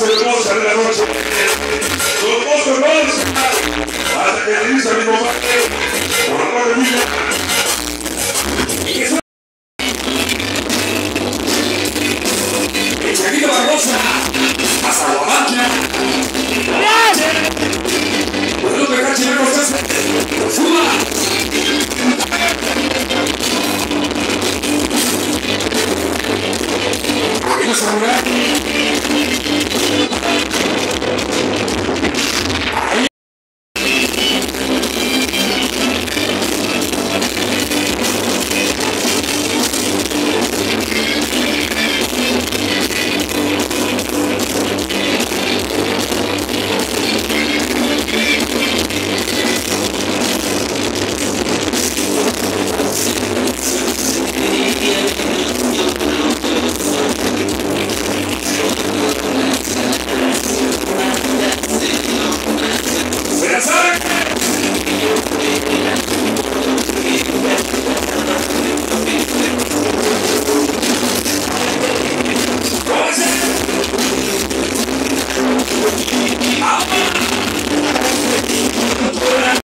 más hermosa de la noche. Hermoso hermosa. Hasta que le dice a mi por de mi Thank you.